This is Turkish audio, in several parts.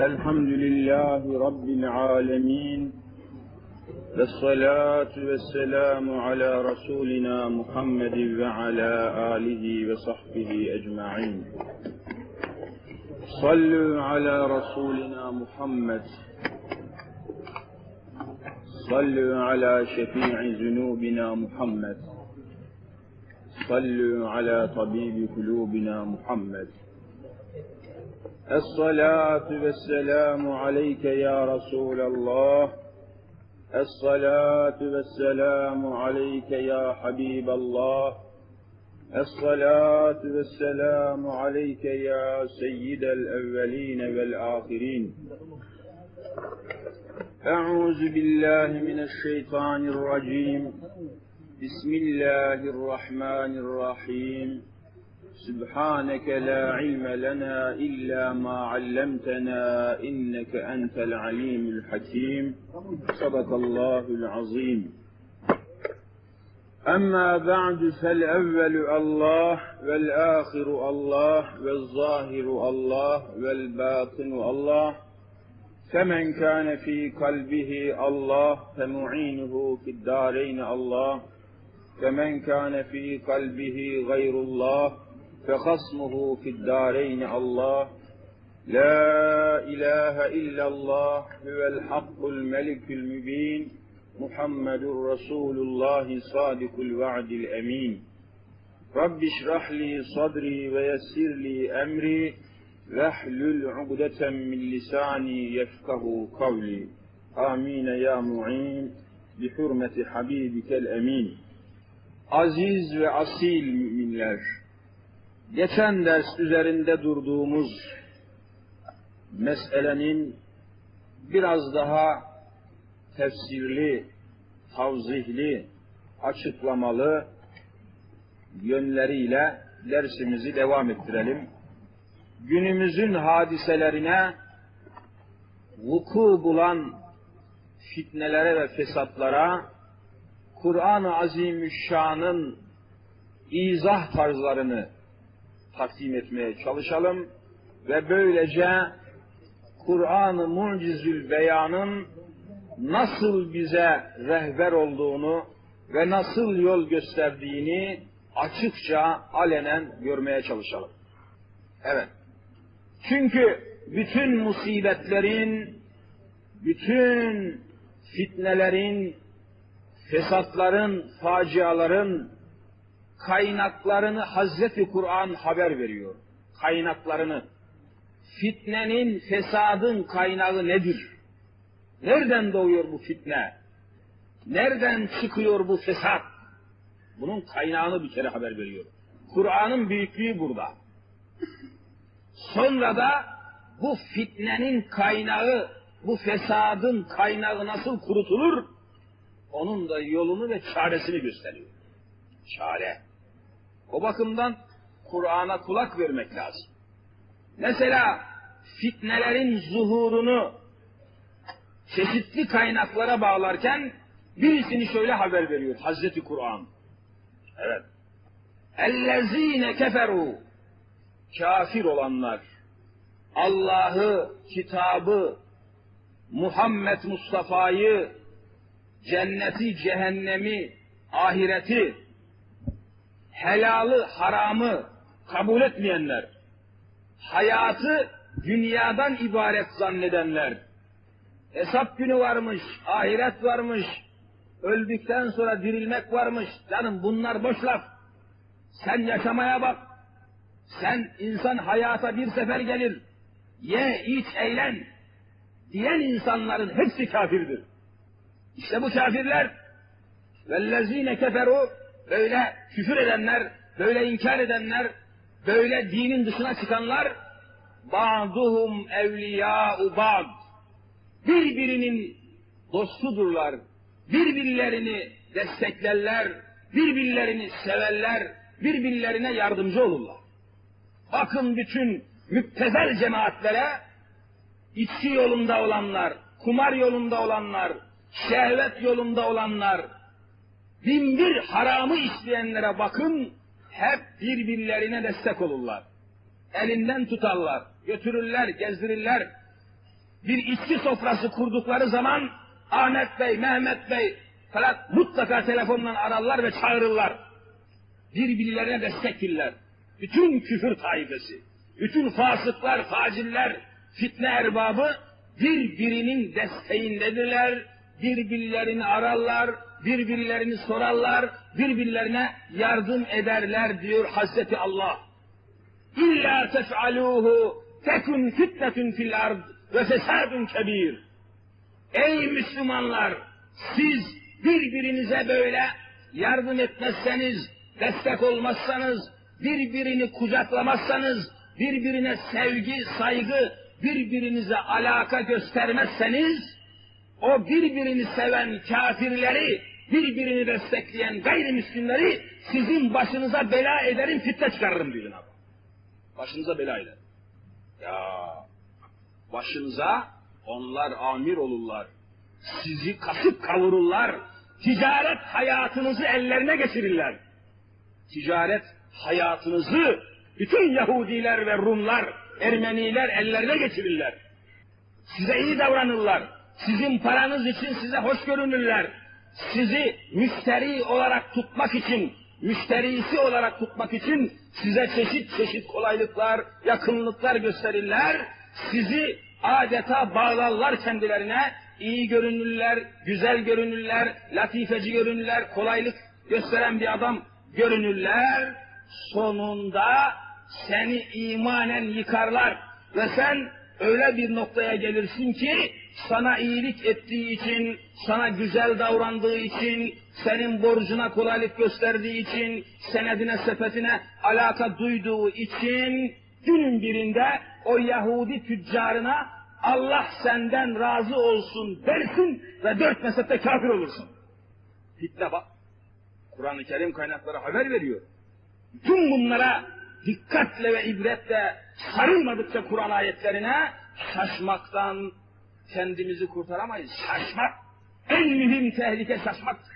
الحمد لله رب العالمين والصلاة والسلام على رسولنا محمد وعلى آله وصحبه أجمعين. صلوا على رسولنا محمد. صلوا على شفيع ذنوبنا محمد. صلوا على طبيب قلوبنا محمد. الصلاة والسلام عليك يا رسول الله. الصلاة والسلام عليك يا حبيب الله. الصلاة والسلام عليك يا سيد الأولين والآخرين. أعوذ بالله من الشيطان الرجيم. بسم الله الرحمن الرحيم. سبحانك لا علم لنا إلا ما علمتنا إنك أنت العليم الحكيم. صدق الله العظيم. أما بعد فالأول الله والآخر الله والظاهر الله والباطن الله. فمن كان في قلبه الله فمعينه في الدارين الله. فمن كان في قلبه غير الله فخصمه في الدارين الله لا إله إلا الله هو الحق الملك المبين محمد رسول الله صادق الوعد الأمين رب اشرح لي صدري ويسر لي أمري واحلل عقدة من لساني يفقه قولي آمين يا معين بحرمة حبيبك الأمين Aziz ve asil müminler, geçen ders üzerinde durduğumuz meselenin biraz daha tefsirli, tavzihli, açıklamalı yönleriyle dersimizi devam ettirelim. Günümüzün hadiselerine vuku bulan fitnelere ve fesatlara Kur'an-ı Azimüşşan'ın izah tarzlarını takdim etmeye çalışalım ve böylece Kur'an-ı Mucizül Beyan'ın nasıl bize rehber olduğunu ve nasıl yol gösterdiğini açıkça alenen görmeye çalışalım. Evet. Çünkü bütün musibetlerin, bütün fitnelerin, fesatların, faciaların kaynaklarını Hazreti Kur'an haber veriyor. Kaynaklarını. Fitnenin, fesadın kaynağı nedir? Nereden doğuyor bu fitne? Nereden çıkıyor bu fesat? Bunun kaynağını bir kere haber veriyor. Kur'an'ın büyüklüğü burada. Sonra da bu fitnenin kaynağı, bu fesadın kaynağı nasıl kurutulur? Onun da yolunu ve çaresini gösteriyor. Çare. O bakımdan Kur'an'a kulak vermek lazım. Mesela fitnelerin zuhurunu çeşitli kaynaklara bağlarken birisini şöyle haber veriyor Hazreti Kur'an. Evet. Ellezine keferu kafir olanlar Allah'ı, kitabı, Muhammed Mustafa'yı, cenneti, cehennemi, ahireti, helalı, haramı kabul etmeyenler, hayatı dünyadan ibaret zannedenler, hesap günü varmış, ahiret varmış, öldükten sonra dirilmek varmış, canım bunlar boş laf. Sen yaşamaya bak, sen insan hayata bir sefer gelir, ye, iç, eğlen diyen insanların hepsi kafirdir. İşte bu kafirler vellezine keferu böyle küfür edenler, böyle inkar edenler, böyle dinin dışına çıkanlar ba'duhum evliya'u ba'd birbirinin dostudurlar. Birbirlerini desteklerler, birbirlerini severler, birbirlerine yardımcı olurlar. Bakın bütün müptezel cemaatlere içki yolunda olanlar, kumar yolunda olanlar, şehvet yolunda olanlar, bin bir haramı isteyenlere bakın, hep birbirlerine destek olurlar. Elinden tutarlar, götürürler, gezdirirler. bir içki sofrası kurdukları zaman Ahmet Bey, Mehmet Bey falan mutlaka telefonla ararlar ve çağırırlar. Birbirlerine destektirler. Bütün küfür taifesi, bütün fasıklar, faciller, fitne erbabı birbirinin desteğindedirler, birbirlerini ararlar, birbirlerini sorarlar, birbirlerine yardım ederler diyor Hazreti Allah. İlla tef'aluhu tekun fitnetun fil ard ve fesadun kebir. Ey Müslümanlar! Siz birbirinize böyle yardım etmezseniz, destek olmazsanız, birbirini kucaklamazsanız, birbirine sevgi, saygı, birbirinize alaka göstermezseniz, o birbirini seven kafirleri, birbirini destekleyen gayrimüslimleri sizin başınıza bela ederim, fitne çıkarırım diyor abi. Başınıza bela eder. Ya başınıza onlar amir olurlar. Sizi kasıp kavururlar. Ticaret hayatınızı ellerine geçirirler. Ticaret hayatınızı bütün Yahudiler ve Rumlar, Ermeniler ellerine geçirirler. Size iyi davranırlar. Sizin paranız için size hoş görünürler. Sizi müşteri olarak tutmak için, müşterisi olarak tutmak için size çeşit çeşit kolaylıklar, yakınlıklar gösterirler. Sizi adeta bağlarlar kendilerine. iyi görünürler, güzel görünürler, latifeci görünürler, kolaylık gösteren bir adam görünürler. Sonunda seni imanen yıkarlar ve sen öyle bir noktaya gelirsin ki sana iyilik ettiği için, sana güzel davrandığı için, senin borcuna kolaylık gösterdiği için, senedine sepetine alaka duyduğu için günün birinde o Yahudi tüccarına Allah senden razı olsun dersin ve dört mezhepte kafir olursun. Fitne bak. Kur'an-ı Kerim kaynakları haber veriyor. Tüm bunlara dikkatle ve ibretle sarılmadıkça Kur'an ayetlerine şaşmaktan kendimizi kurtaramayız. Şaşmak en mühim tehlike şaşmaktır.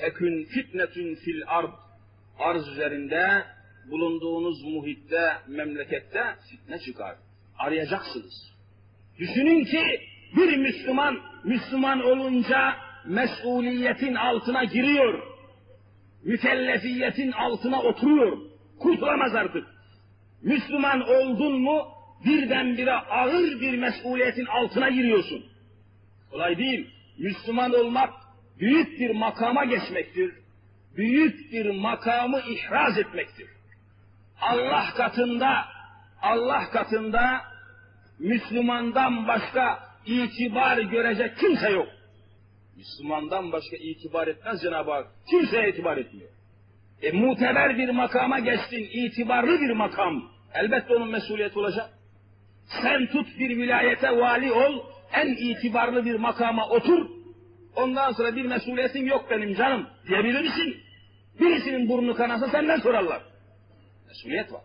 Tekün fitnetün fil ard. Arz üzerinde bulunduğunuz muhitte, memlekette fitne çıkar. Arayacaksınız. Düşünün ki bir Müslüman, Müslüman olunca mesuliyetin altına giriyor. Mükellefiyetin altına oturuyor. Kurtulamaz artık. Müslüman oldun mu birdenbire ağır bir mesuliyetin altına giriyorsun. Kolay değil. Müslüman olmak büyük bir makama geçmektir. Büyük bir makamı ihraz etmektir. Allah katında Allah katında Müslümandan başka itibar görecek kimse yok. Müslümandan başka itibar etmez Cenab-ı Hak. Kimseye itibar etmiyor. E muteber bir makama geçtin, itibarlı bir makam. Elbette onun mesuliyeti olacak. Sen tut bir vilayete vali ol, en itibarlı bir makama otur. Ondan sonra bir mesuliyetin yok benim canım diyebilir misin? Birisinin burnu kanasa senden sorarlar. Mesuliyet var.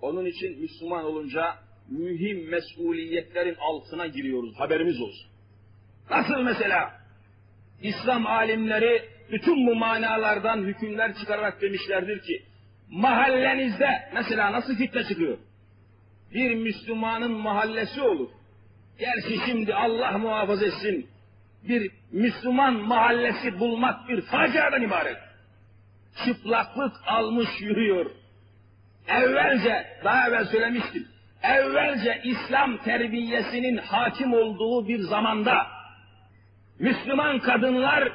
Onun için Müslüman olunca mühim mesuliyetlerin altına giriyoruz. Haberimiz olsun. Nasıl mesela? İslam alimleri bütün bu manalardan hükümler çıkararak demişlerdir ki mahallenizde mesela nasıl fitne çıkıyor? Bir Müslümanın mahallesi olur. Gerçi şimdi Allah muhafaza etsin bir Müslüman mahallesi bulmak bir faciadan ibaret. Çıplaklık almış yürüyor. Evvelce, daha evvel söylemiştim, evvelce İslam terbiyesinin hakim olduğu bir zamanda Müslüman kadınlar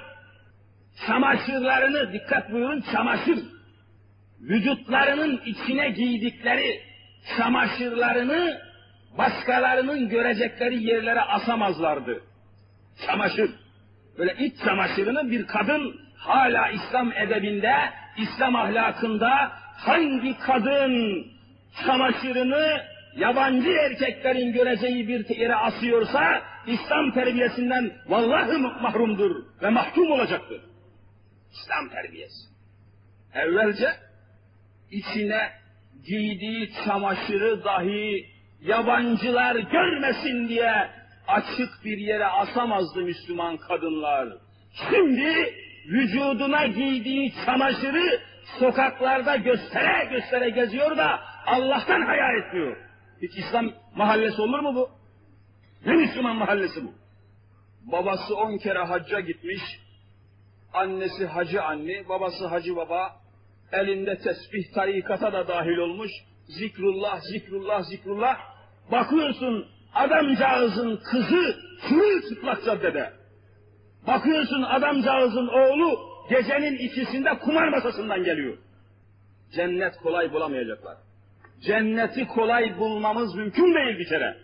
çamaşırlarını, dikkat buyurun çamaşır, vücutlarının içine giydikleri çamaşırlarını başkalarının görecekleri yerlere asamazlardı. Çamaşır. Böyle iç çamaşırını bir kadın hala İslam edebinde, İslam ahlakında hangi kadın çamaşırını yabancı erkeklerin göreceği bir yere asıyorsa İslam terbiyesinden vallahi mahrumdur ve mahkum olacaktır. İslam terbiyesi. Evvelce içine giydiği çamaşırı dahi yabancılar görmesin diye açık bir yere asamazdı Müslüman kadınlar. Şimdi vücuduna giydiği çamaşırı sokaklarda göstere göstere geziyor da Allah'tan haya etmiyor. Hiç İslam mahallesi olur mu bu? Ne Müslüman mahallesi bu? Babası on kere hacca gitmiş, annesi hacı anne, babası hacı baba, elinde tesbih tarikata da dahil olmuş, zikrullah, zikrullah, zikrullah. Bakıyorsun adamcağızın kızı sırılçıplak caddede. Bakıyorsun adamcağızın oğlu gecenin ikisinde kumar masasından geliyor. Cennet kolay bulamayacaklar. Cenneti kolay bulmamız mümkün değil bir kere.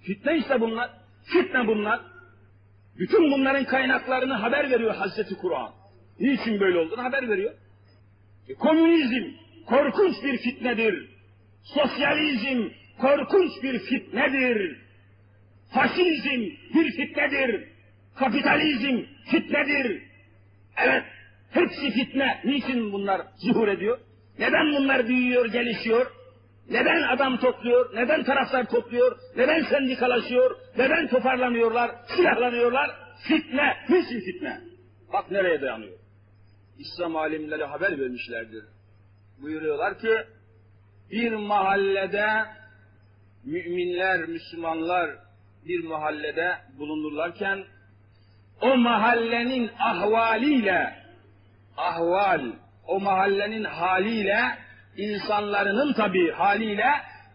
Fitne işte bunlar. Fitne bunlar. Bütün bunların kaynaklarını haber veriyor Hazreti Kur'an. Niçin böyle olduğunu haber veriyor. Komünizm korkunç bir fitnedir. Sosyalizm korkunç bir fitnedir. Faşizm bir fitnedir. Kapitalizm fitnedir. Evet, hepsi fitne. Niçin bunlar zuhur ediyor? Neden bunlar büyüyor, gelişiyor? Neden adam topluyor? Neden taraftar topluyor? Neden sendikalaşıyor? Neden toparlanıyorlar? Silahlanıyorlar? Fitne. Niçin fitne? Bak nereye dayanıyor. İslam alimleri haber vermişlerdir. Buyuruyorlar ki bir mahallede müminler, Müslümanlar bir mahallede bulunurlarken o mahallenin ahvaliyle ahval, o mahallenin haliyle insanlarının tabi haliyle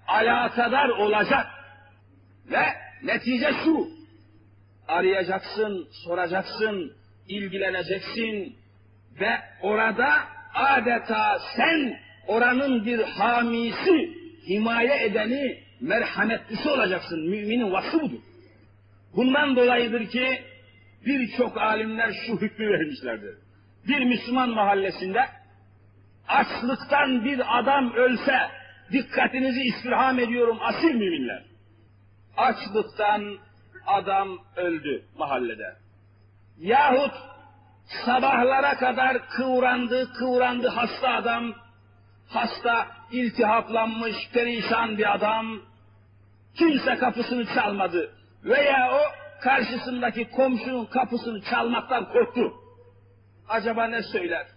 alakadar olacak. Ve netice şu, arayacaksın, soracaksın, ilgileneceksin ve orada adeta sen oranın bir hamisi, himaye edeni, merhametlisi olacaksın. Müminin vasfı budur. Bundan dolayıdır ki birçok alimler şu hükmü vermişlerdir. Bir Müslüman mahallesinde açlıktan bir adam ölse, dikkatinizi istirham ediyorum asil müminler. Açlıktan adam öldü mahallede. Yahut sabahlara kadar kıvrandı, kıvrandı hasta adam, hasta, iltihaplanmış, perişan bir adam, kimse kapısını çalmadı veya o karşısındaki komşunun kapısını çalmaktan korktu. Acaba ne söyler?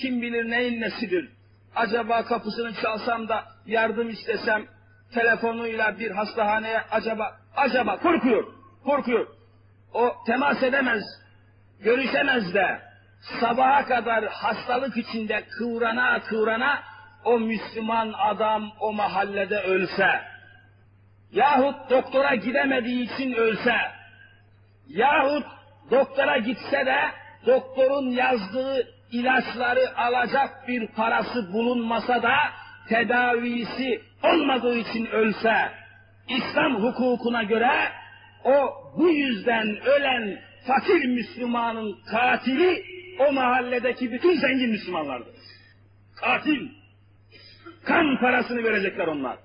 Kim bilir neyin nesidir? Acaba kapısını çalsam da yardım istesem telefonuyla bir hastahaneye acaba acaba korkuyor. Korkuyor. O temas edemez. Görüşemez de sabaha kadar hastalık içinde kıvrana kıvrana o Müslüman adam o mahallede ölse yahut doktora gidemediği için ölse yahut doktora gitse de doktorun yazdığı ilaçları alacak bir parası bulunmasa da tedavisi olmadığı için ölse, İslam hukukuna göre o bu yüzden ölen fakir Müslümanın katili o mahalledeki bütün zengin Müslümanlardır. Katil. Kan parasını verecekler onlar.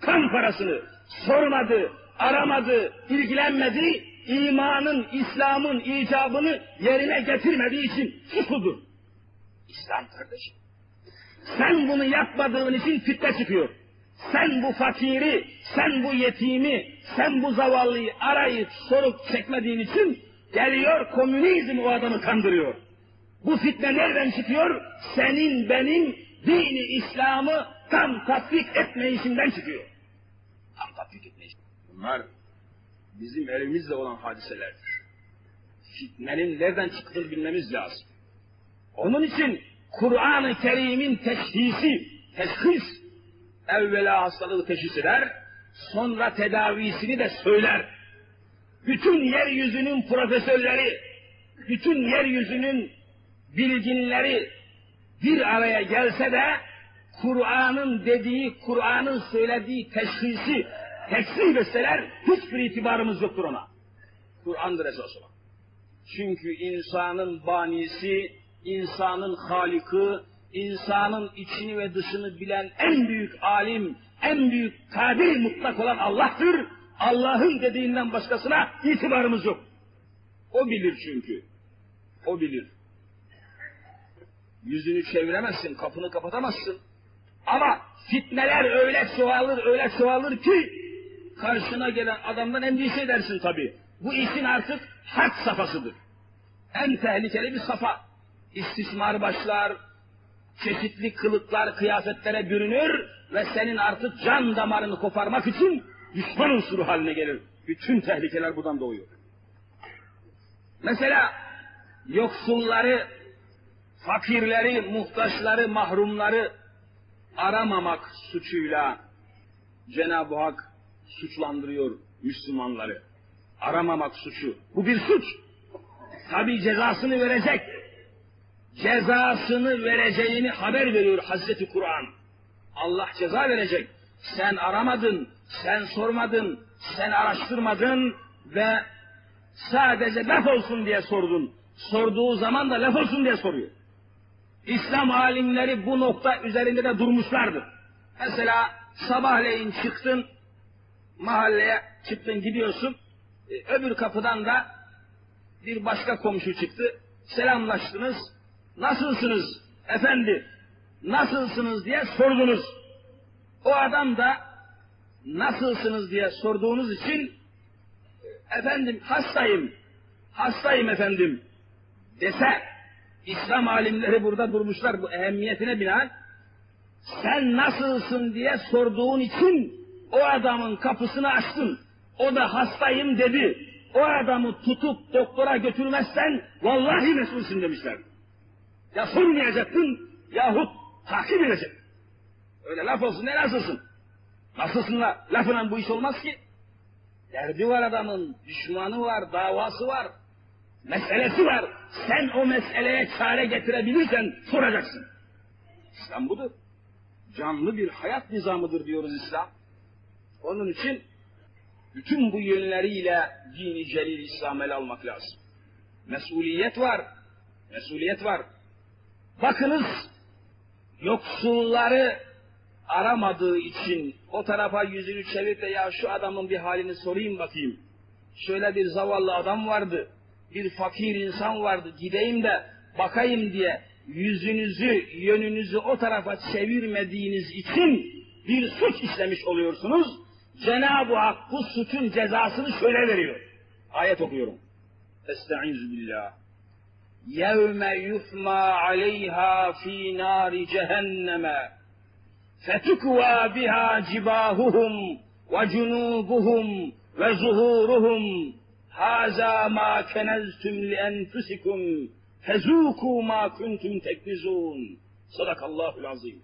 Kan parasını sormadı, aramadı, ilgilenmedi, imanın, İslam'ın icabını yerine getirmediği için suçludur. İslam kardeşim. Sen bunu yapmadığın için fitne çıkıyor. Sen bu fakiri, sen bu yetimi, sen bu zavallıyı arayıp sorup çekmediğin için geliyor komünizm o adamı kandırıyor. Bu fitne nereden çıkıyor? Senin benim dini İslam'ı tam tatbik etmeyişinden çıkıyor. Tam tatbik etmeyiş. Bunlar bizim elimizde olan hadiselerdir. Fitnenin nereden çıktığını bilmemiz lazım. Onun için Kur'an-ı Kerim'in teşhisi, teşhis, evvela hastalığı teşhis eder, sonra tedavisini de söyler. Bütün yeryüzünün profesörleri, bütün yeryüzünün bilginleri bir araya gelse de Kur'an'ın dediği, Kur'an'ın söylediği teşhisi tekzip etseler hiçbir itibarımız yoktur ona. Kur'an'dır esas olan. Çünkü insanın banisi, insanın haliki, insanın içini ve dışını bilen en büyük alim, en büyük kadir mutlak olan Allah'tır. Allah'ın dediğinden başkasına itibarımız yok. O bilir çünkü. O bilir. Yüzünü çeviremezsin, kapını kapatamazsın. Ama fitneler öyle çoğalır, öyle çoğalır ki karşına gelen adamdan endişe edersin tabii. Bu işin artık had safhasıdır. En tehlikeli bir safa. İstismar başlar, çeşitli kılıklar, kıyafetlere bürünür ve senin artık can damarını koparmak için düşman unsuru haline gelir. Bütün tehlikeler buradan doğuyor. Mesela yoksulları, fakirleri, muhtaçları, mahrumları aramamak suçuyla Cenab-ı Hak suçlandırıyor Müslümanları. Aramamak suçu. Bu bir suç. Tabi cezasını verecek. Cezasını vereceğini haber veriyor Hazreti Kur'an. Allah ceza verecek. Sen aramadın, sen sormadın, sen araştırmadın ve sadece laf olsun diye sordun. Sorduğu zaman da laf olsun diye soruyor. İslam alimleri bu nokta üzerinde de durmuşlardır. Mesela sabahleyin çıktın, mahalleye çıktın gidiyorsun, e, öbür kapıdan da bir başka komşu çıktı, selamlaştınız, nasılsınız efendi, nasılsınız diye sordunuz. O adam da nasılsınız diye sorduğunuz için efendim hastayım, hastayım efendim dese İslam alimleri burada durmuşlar bu ehemmiyetine binaen sen nasılsın diye sorduğun için o adamın kapısını açtın. O da hastayım dedi. O adamı tutup doktora götürmezsen vallahi mesulsün demişler. Ya sormayacaktın yahut takip edecek. Öyle laf olsun ne nasılsın? Nasılsınla lafına bu iş olmaz ki. Derdi var adamın, düşmanı var, davası var, meselesi var. Sen o meseleye çare getirebilirsen soracaksın. İslam budur. Canlı bir hayat nizamıdır diyoruz İslam. Onun için bütün bu yönleriyle dini celil İslam ele almak lazım. Mesuliyet var. Mesuliyet var. Bakınız yoksulları aramadığı için o tarafa yüzünü çevirip de ya şu adamın bir halini sorayım bakayım. Şöyle bir zavallı adam vardı. Bir fakir insan vardı. Gideyim de bakayım diye yüzünüzü, yönünüzü o tarafa çevirmediğiniz için bir suç işlemiş oluyorsunuz. Cenab-ı Hak bu suçun cezasını şöyle veriyor. Ayet okuyorum. Estaizu billah. يَوْمَ يُحْمَى عَلَيْهَا ف۪ي نَارِ جَهَنَّمَ فَتُكْوَى بِهَا جِبَاهُهُمْ وَجُنُوبُهُمْ وَزُهُورُهُمْ هَذَا مَا كَنَزْتُمْ لِأَنْفُسِكُمْ فَزُوكُوا مَا كُنْتُمْ تَكْنِزُونَ Sadakallahul azim.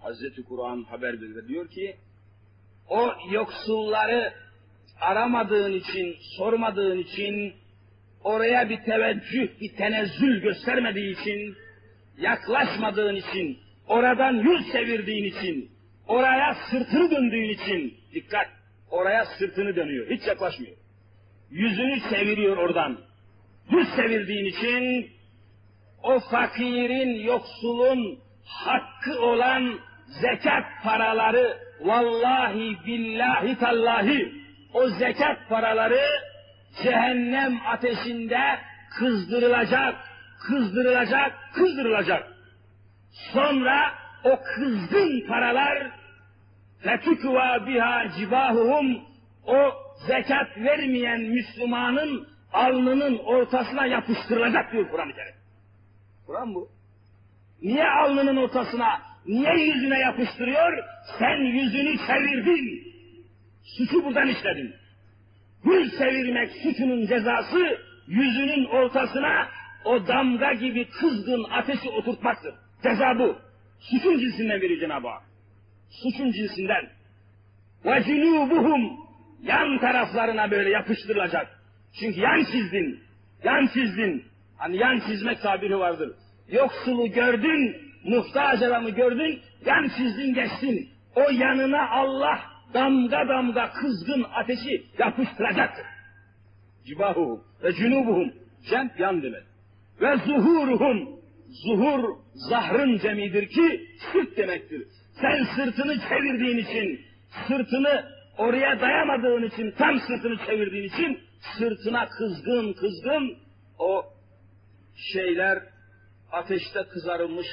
Hazreti Kur'an haber veriyor diyor ki o yoksulları aramadığın için, sormadığın için, oraya bir teveccüh, bir tenezzül göstermediği için, yaklaşmadığın için, oradan yüz çevirdiğin için, oraya sırtını döndüğün için, dikkat, oraya sırtını dönüyor, hiç yaklaşmıyor. Yüzünü çeviriyor oradan. Yüz çevirdiğin için, o fakirin, yoksulun hakkı olan zekat paraları vallahi billahi tallahi o zekat paraları cehennem ateşinde kızdırılacak, kızdırılacak, kızdırılacak. Sonra o kızgın paralar fetukva biha cibahuhum o zekat vermeyen Müslümanın alnının ortasına yapıştırılacak diyor Kur'an-ı Kerim. Kur'an bu. Niye alnının ortasına, niye yüzüne yapıştırıyor? Sen yüzünü çevirdin. Suçu buradan işledin. Yüz çevirmek suçunun cezası yüzünün ortasına o damga gibi kızgın ateşi oturtmaktır. Ceza bu. Suçun cinsinden veriyor Cenab-ı Hak. Suçun cinsinden. Ve cunubuhum yan taraflarına böyle yapıştırılacak. Çünkü yan çizdin. Yan çizdin. Hani yan çizmek tabiri vardır. Yoksulu gördün, muhtaç adamı gördün, yan çizdin geçtin. O yanına Allah damga damga kızgın ateşi yapıştıracaktır. Cibahuhum ve cunubuhum. Cemp yan demek. Ve zuhuruhum. Zuhur zahrın cemidir ki sırt demektir. Sen sırtını çevirdiğin için, sırtını oraya dayamadığın için, tam sırtını çevirdiğin için sırtına kızgın kızgın o şeyler ateşte kızarılmış,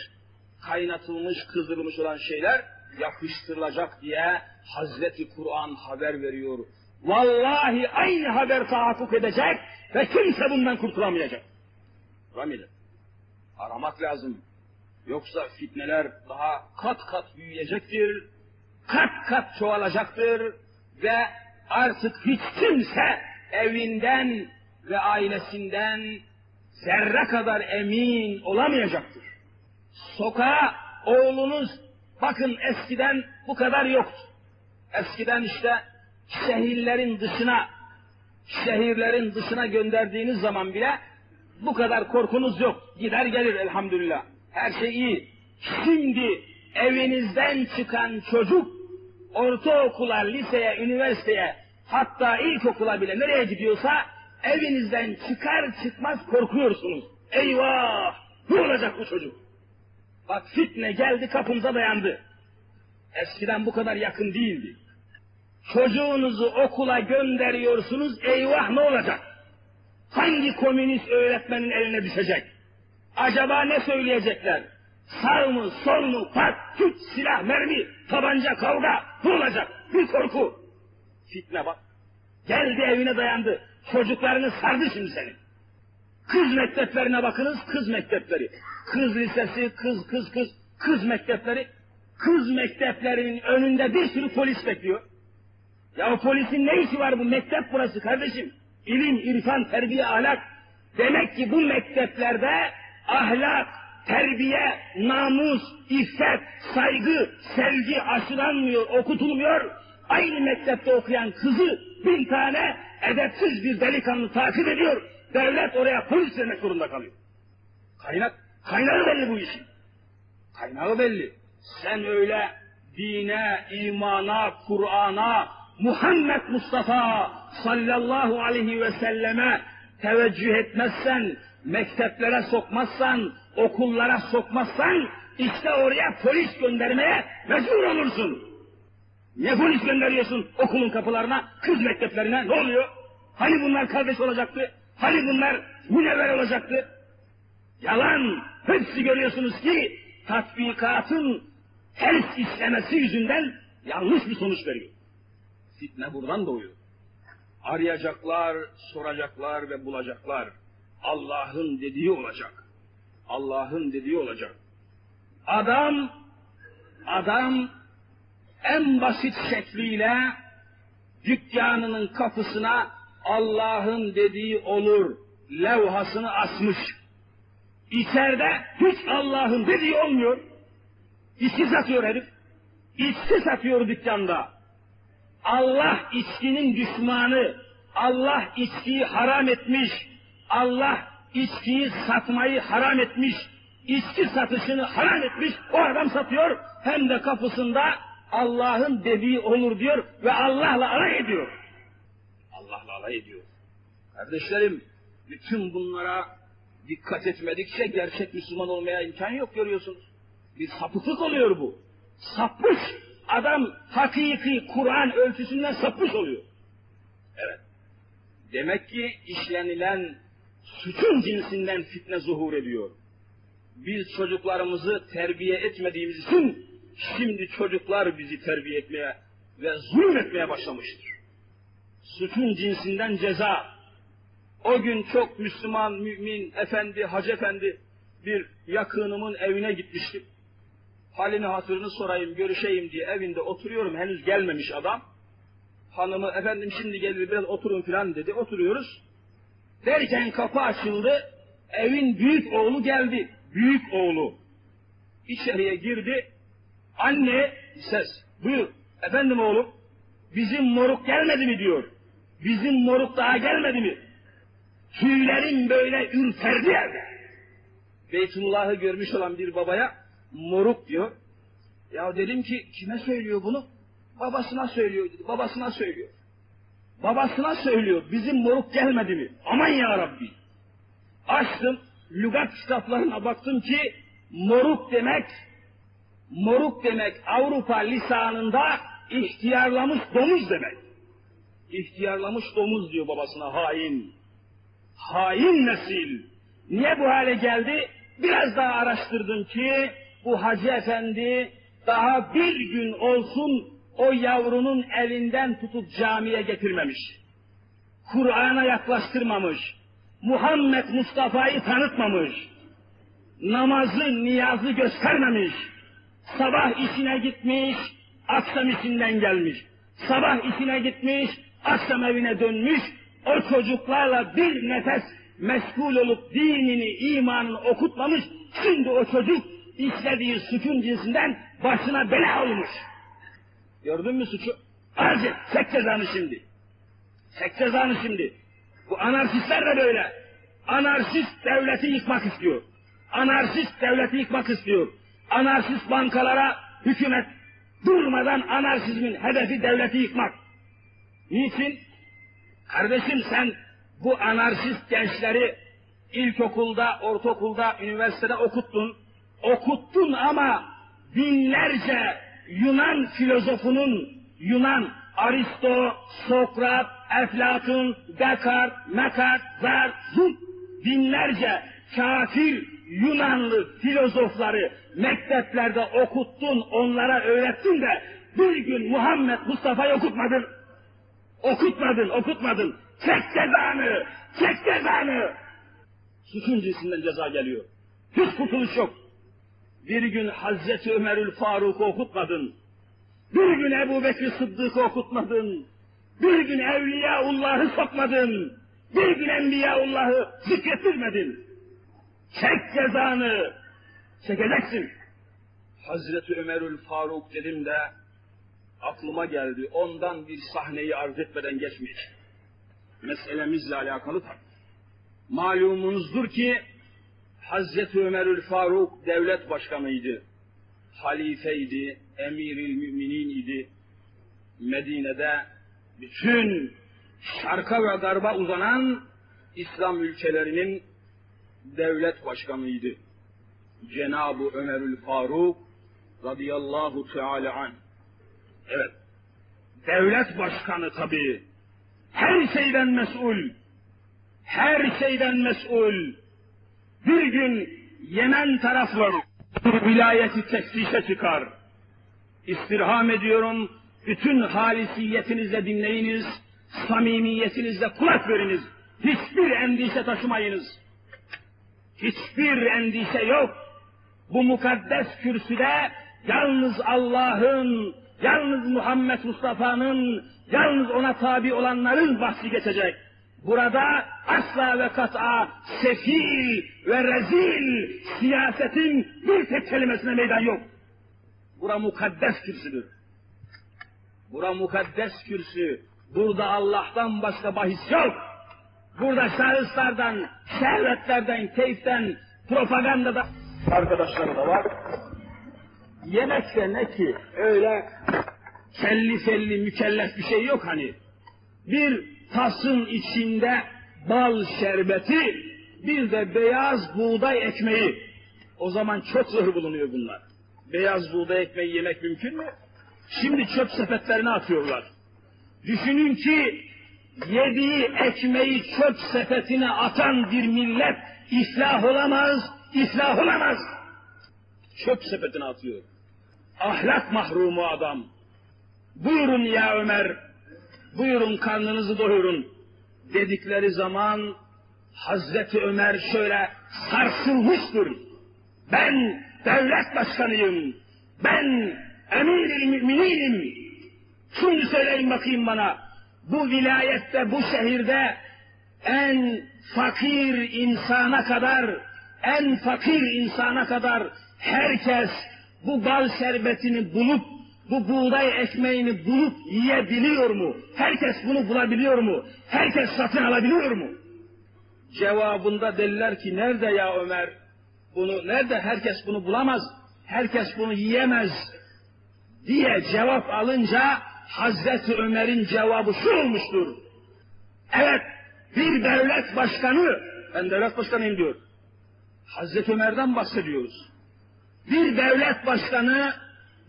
kaynatılmış, kızdırılmış olan şeyler yapıştırılacak diye Hazreti Kur'an haber veriyor. Vallahi aynı haber tahakkuk edecek ve kimse bundan kurtulamayacak. Kurtulamayacak. Aramak lazım. Yoksa fitneler daha kat kat büyüyecektir, kat kat çoğalacaktır ve artık hiç kimse evinden ve ailesinden zerre kadar emin olamayacaktır. Sokağa oğlunuz bakın eskiden bu kadar yoktu. Eskiden işte şehirlerin dışına şehirlerin dışına gönderdiğiniz zaman bile bu kadar korkunuz yok. Gider gelir elhamdülillah. Her şey iyi. Şimdi evinizden çıkan çocuk ortaokula, liseye, üniversiteye hatta ilkokula bile nereye gidiyorsa evinizden çıkar çıkmaz korkuyorsunuz. Eyvah! Ne olacak bu çocuk? Bak fitne geldi kapımıza dayandı. Eskiden bu kadar yakın değildi. Çocuğunuzu okula gönderiyorsunuz, eyvah ne olacak? Hangi komünist öğretmenin eline düşecek? Acaba ne söyleyecekler? Sağ mı, sol mu, pat, tut, silah, mermi, tabanca, kavga, ne olacak? Bir korku. Fitne bak. Geldi evine dayandı. Çocuklarını sardı şimdi senin. Kız mekteplerine bakınız, kız mektepleri. Kız lisesi, kız, kız, kız, kız mektepleri. Kız mekteplerinin önünde bir sürü polis bekliyor. Ya o polisin ne işi var bu mektep burası kardeşim? İlim, irfan, terbiye, ahlak. Demek ki bu mekteplerde ahlak, terbiye, namus, iffet, saygı, sevgi aşılanmıyor, okutulmuyor. Aynı mektepte okuyan kızı bin tane edepsiz bir delikanlı takip ediyor. Devlet oraya polis vermek zorunda kalıyor. Kaynak, kaynağı belli bu işin. Kaynağı belli. Sen öyle dine, imana, Kur'an'a, Muhammed Mustafa sallallahu aleyhi ve selleme teveccüh etmezsen, mekteplere sokmazsan, okullara sokmazsan, işte oraya polis göndermeye mecbur olursun. Niye polis gönderiyorsun okulun kapılarına, kız mekteplerine? Ne oluyor? Hani bunlar kardeş olacaktı? Hani bunlar münevver olacaktı? Yalan. Hepsi görüyorsunuz ki tatbikatın ters işlemesi yüzünden yanlış bir sonuç veriyor. Fitne buradan doğuyor. Arayacaklar, soracaklar ve bulacaklar. Allah'ın dediği olacak. Allah'ın dediği olacak. Adam, adam en basit şekliyle dükkanının kapısına Allah'ın dediği olur levhasını asmış. İçeride hiç Allah'ın dediği olmuyor. İçki satıyor herif. İçki satıyor dükkanda. Allah içkinin düşmanı. Allah içkiyi haram etmiş. Allah içkiyi satmayı haram etmiş. İçki satışını haram etmiş. O adam satıyor. Hem de kapısında Allah'ın dediği olur diyor ve Allah'la alay ediyor. Allah'la alay ediyor. Kardeşlerim, bütün bunlara dikkat etmedikçe gerçek Müslüman olmaya imkan yok görüyorsunuz. Bir sapıklık oluyor bu. Sapmış. Adam hakiki Kur'an ölçüsünden sapmış oluyor. Evet. Demek ki işlenilen suçun cinsinden fitne zuhur ediyor. Biz çocuklarımızı terbiye etmediğimiz için şimdi çocuklar bizi terbiye etmeye ve zulüm etmeye başlamıştır. Suçun cinsinden ceza. O gün çok Müslüman, mümin, efendi, hacı efendi bir yakınımın evine gitmiştim. Halini hatırını sorayım, görüşeyim diye evinde oturuyorum. Henüz gelmemiş adam. Hanımı efendim şimdi gelir biraz oturun filan dedi. Oturuyoruz. Derken kapı açıldı. Evin büyük oğlu geldi. Büyük oğlu. İçeriye girdi. Anne ses. Buyur. Efendim oğlum. Bizim moruk gelmedi mi diyor. Bizim moruk daha gelmedi mi? Tüylerim böyle ürperdi yerde. Beytullah'ı görmüş olan bir babaya moruk diyor. Ya dedim ki kime söylüyor bunu? Babasına söylüyor dedi. Babasına söylüyor. Babasına söylüyor. Bizim moruk gelmedi mi? Aman ya Rabbi. Açtım. Lügat kitaplarına baktım ki moruk demek moruk demek Avrupa lisanında ihtiyarlamış domuz demek. İhtiyarlamış domuz diyor babasına hain. Hain nesil. Niye bu hale geldi? Biraz daha araştırdım ki bu hacı efendi daha bir gün olsun o yavrunun elinden tutup camiye getirmemiş. Kur'an'a yaklaştırmamış. Muhammed Mustafa'yı tanıtmamış. namazı, niyazı göstermemiş. Sabah işine gitmiş, akşam işinden gelmiş. Sabah işine gitmiş, akşam evine dönmüş. O çocuklarla bir nefes meşgul olup dinini, imanını okutmamış. Şimdi o çocuk işlediği suçun cinsinden başına bela olmuş. Gördün mü suçu? Arz et, çek cezanı şimdi. Çek cezanı şimdi. Bu anarşistler de böyle. Anarşist devleti yıkmak istiyor. Anarşist devleti yıkmak istiyor. Anarşist bankalara hükümet durmadan anarşizmin hedefi devleti yıkmak. Niçin? Kardeşim sen bu anarşist gençleri ilkokulda, ortaokulda, üniversitede okuttun. Okuttun ama binlerce Yunan filozofunun, Yunan, Aristo, Sokrat, Eflatun, Descartes, Mekart, Zar, Zul, binlerce kafir Yunanlı filozofları mekteplerde okuttun, onlara öğrettin de bir gün Muhammed Mustafa'yı okutmadın. Okutmadın, okutmadın. Çek cezanı, çek cezanı. Suçun cinsinden ceza geliyor. Hiç kurtuluş yok. Bir gün Hazreti Ömerül Faruk'u okutmadın. Bir gün Ebu Bekir Sıddık'ı okutmadın. Bir gün Evliyaullah'ı sokmadın. Bir gün Enbiyaullah'ı zikrettirmedin. Çek cezanı. Çekeceksin. Hazreti Ömerül Faruk dedim de aklıma geldi. Ondan bir sahneyi arz etmeden geçmiş. Meselemizle alakalı tabi. Malumunuzdur ki Hazreti Ömerül Faruk devlet başkanıydı. Halifeydi, emiril müminin idi. Medine'de bütün şarka ve garba uzanan İslam ülkelerinin devlet başkanıydı. Cenab-ı Ömerül Faruk radıyallahu teala an. Evet. Devlet başkanı tabi. Her şeyden mesul. Her şeyden mesul. Bir gün Yemen tarafları vilayeti teftişe çıkar. İstirham ediyorum, bütün halisiyetinizle dinleyiniz, samimiyetinizle kulak veriniz. Hiçbir endişe taşımayınız. Hiçbir endişe yok. Bu mukaddes kürsüde yalnız Allah'ın, yalnız Muhammed Mustafa'nın, yalnız ona tabi olanların bahsi geçecek. Burada asla ve kat'a sefil ve rezil siyasetin bir tek kelimesine meydan yok. Bura mukaddes kürsüdür. Bura mukaddes kürsü. Burada Allah'tan başka bahis yok. Burada şahıslardan, şehvetlerden, keyiften, propagandada arkadaşları da var. Yemek de ne ki? Öyle kelli felli mükellef bir şey yok hani. Bir tasın içinde bal şerbeti, bir de beyaz buğday ekmeği. O zaman çok zor bulunuyor bunlar. Beyaz buğday ekmeği yemek mümkün mü? Şimdi çöp sepetlerine atıyorlar. Düşünün ki yediği ekmeği çöp sepetine atan bir millet iflah olamaz, iflah olamaz. Çöp sepetine atıyor. Ahlak mahrumu adam. Buyurun ya Ömer, buyurun karnınızı doyurun dedikleri zaman Hazreti Ömer şöyle sarsılmıştır. Ben devlet başkanıyım. Ben emir mümininim. Şimdi söyleyin bakayım bana. Bu vilayette, bu şehirde en fakir insana kadar, en fakir insana kadar herkes bu bal şerbetini bulup bu buğday ekmeğini bulup yiyebiliyor mu? Herkes bunu bulabiliyor mu? Herkes satın alabiliyor mu? Cevabında dediler ki nerede ya Ömer? Bunu nerede herkes bunu bulamaz? Herkes bunu yiyemez diye cevap alınca Hazreti Ömer'in cevabı şu olmuştur. Evet bir devlet başkanı ben devlet başkanıyım diyor. Hazreti Ömer'den bahsediyoruz. Bir devlet başkanı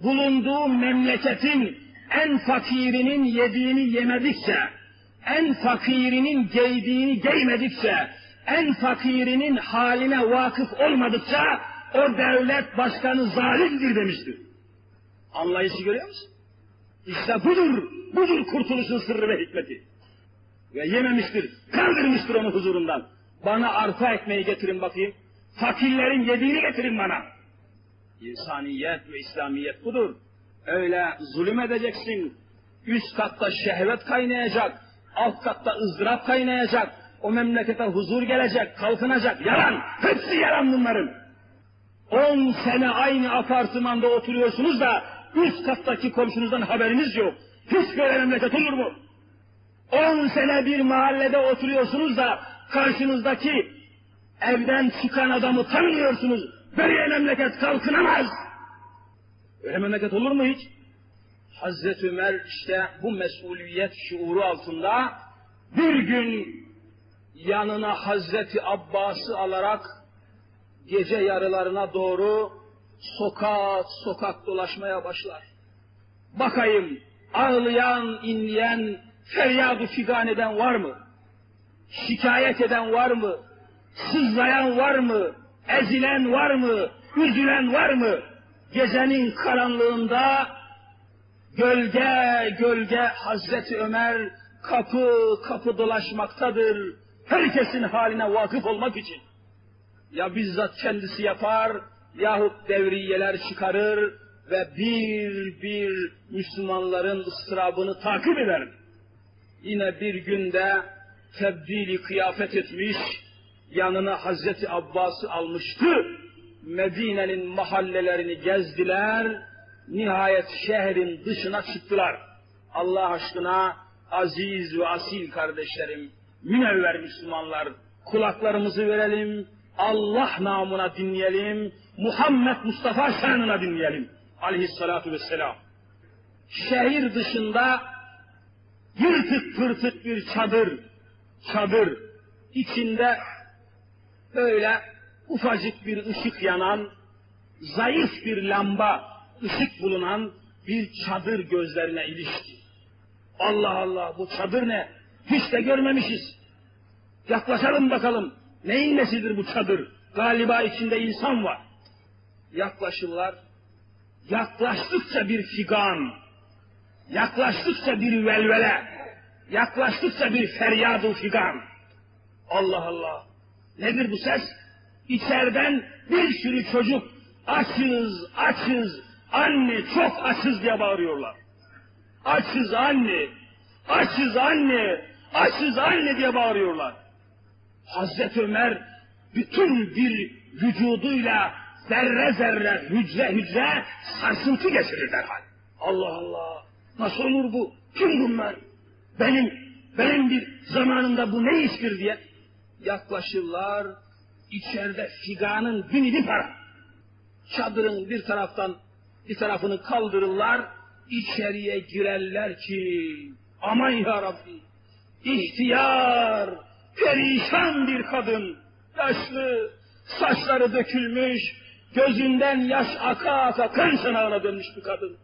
bulunduğu memleketin en fakirinin yediğini yemedikçe, en fakirinin giydiğini giymedikçe, en fakirinin haline vakıf olmadıkça o devlet başkanı zalimdir demiştir. Anlayışı görüyor musun? İşte budur, budur kurtuluşun sırrı ve hikmeti. Ve yememiştir, kaldırmıştır onu huzurundan. Bana arpa ekmeği getirin bakayım. Fakirlerin yediğini getirin bana. İnsaniyet ve İslamiyet budur. Öyle zulüm edeceksin. Üst katta şehvet kaynayacak. Alt katta ızdırap kaynayacak. O memlekete huzur gelecek, kalkınacak. Yalan. Hepsi yalan bunların. On sene aynı apartmanda oturuyorsunuz da üst kattaki komşunuzdan haberiniz yok. Hiç böyle memleket olur mu? On sene bir mahallede oturuyorsunuz da karşınızdaki evden çıkan adamı tanımıyorsunuz. Böyle memleket kalkınamaz. Öyle memleket olur mu hiç? Hazreti Ömer işte bu mesuliyet şuuru altında bir gün yanına Hazreti Abbas'ı alarak gece yarılarına doğru sokak sokak dolaşmaya başlar. Bakayım ağlayan, inleyen, feryadı figan eden var mı? Şikayet eden var mı? Sızlayan var mı? Ezilen var mı? Üzülen var mı? Gecenin karanlığında gölge gölge Hazreti Ömer kapı kapı dolaşmaktadır. Herkesin haline vakıf olmak için. Ya bizzat kendisi yapar yahut devriyeler çıkarır ve bir bir Müslümanların ıstırabını takip eder. Yine bir günde tebdili kıyafet etmiş, yanına Hazreti Abbas'ı almıştı. Medine'nin mahallelerini gezdiler, nihayet şehrin dışına çıktılar. Allah aşkına aziz ve asil kardeşlerim, münevver Müslümanlar, kulaklarımızı verelim, Allah namına dinleyelim, Muhammed Mustafa şanına dinleyelim. Aleyhissalatu vesselam. Şehir dışında yırtık pırtık bir çadır, çadır, içinde böyle ufacık bir ışık yanan, zayıf bir lamba, ışık bulunan bir çadır gözlerine ilişti. Allah Allah bu çadır ne? Hiç de görmemişiz. Yaklaşalım bakalım. Neyin nesidir bu çadır? Galiba içinde insan var. Yaklaşırlar. Yaklaştıkça bir figan, yaklaştıkça bir velvele, yaklaştıkça bir feryadu figan. Allah Allah. Nedir bu ses? İçeriden bir sürü çocuk açız, açız, anne çok açız diye bağırıyorlar. Açız anne, açız anne, açız anne diye bağırıyorlar. Hazreti Ömer bütün bir vücuduyla zerre zerre, hücre hücre sarsıntı geçirir derhal. Allah Allah! Nasıl olur bu? Kim bunlar? Benim, benim bir zamanında bu ne iştir diye yaklaşırlar. İçeride figanın binini para. Çadırın bir taraftan bir tarafını kaldırırlar. içeriye girerler ki aman ya Rabbi ihtiyar perişan bir kadın yaşlı saçları dökülmüş gözünden yaş aka aka kan çanağına dönmüş bir kadın.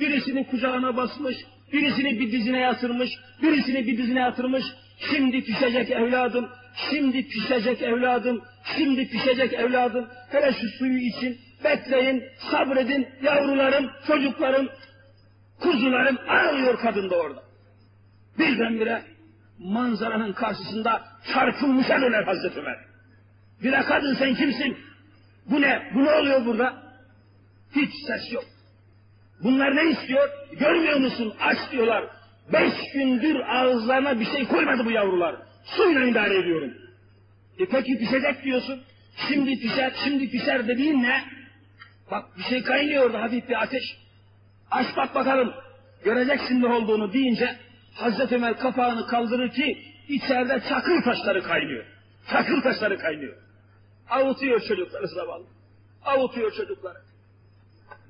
Birisini kucağına basmış, birisini bir dizine yatırmış, birisini bir dizine yatırmış. Şimdi pişecek evladım, şimdi pişecek evladım, şimdi pişecek evladım. Hele şu suyu için bekleyin, sabredin yavrularım, çocuklarım, kuzularım ağlıyor kadın da orada. Birdenbire manzaranın karşısında çarpılmışa döner Hazreti Ömer. Bir kadın sen kimsin? Bu ne? Bu ne oluyor burada? Hiç ses yok. Bunlar ne istiyor? Görmüyor musun? Aç diyorlar. Beş gündür ağızlarına bir şey koymadı bu yavrular. Suyla idare ediyorum. E peki pişecek diyorsun. Şimdi pişer, şimdi pişer dediğin ne? Bak bir şey kaynıyor orada hafif bir ateş. Aç bak bakalım. Göreceksin ne olduğunu deyince Hazreti Ömer kapağını kaldırır ki içeride çakıl taşları kaynıyor. Çakıl taşları kaynıyor. Avutuyor çocukları zavallı. Avutuyor çocukları.